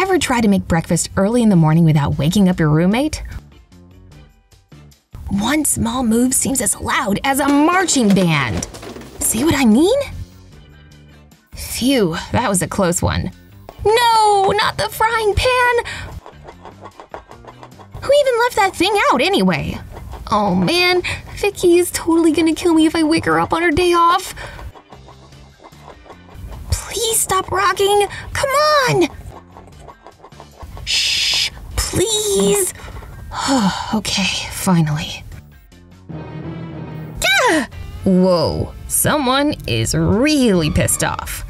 Ever try to make breakfast early in the morning without waking up your roommate? One small move seems as loud as a marching band. See what I mean? Phew, that was a close one. No, not the frying pan! Who even left that thing out anyway? Oh man, Vicky is totally gonna kill me if I wake her up on her day off. Please stop rocking! Come on! Please! okay, finally. Whoa, someone is really pissed off.